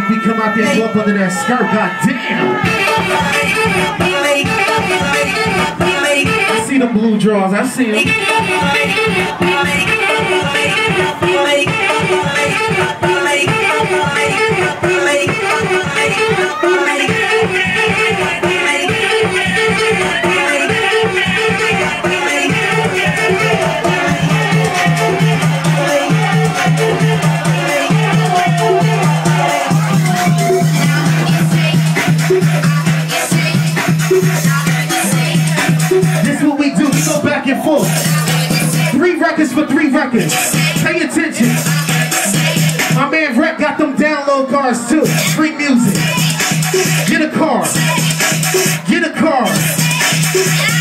make me come out there up under that skirt. God damn. I see them blue draws. I see them. Records for three records. Pay attention. My man Rep got them download cards too. Free music. Get a card. Get a card.